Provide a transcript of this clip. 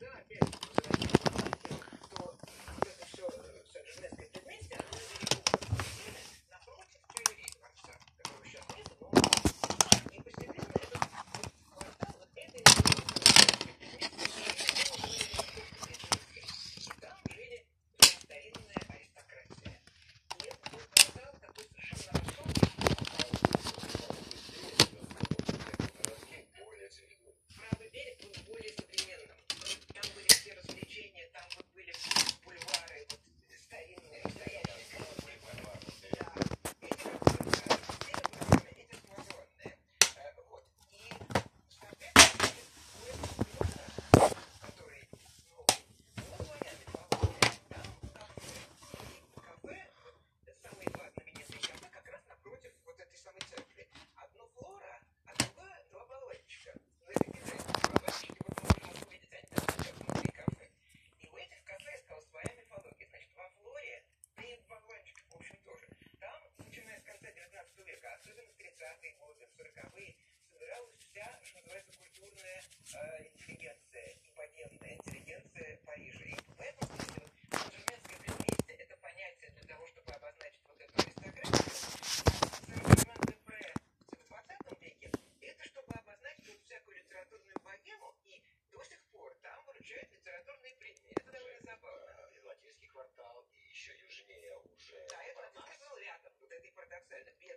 Yeah. said, to be a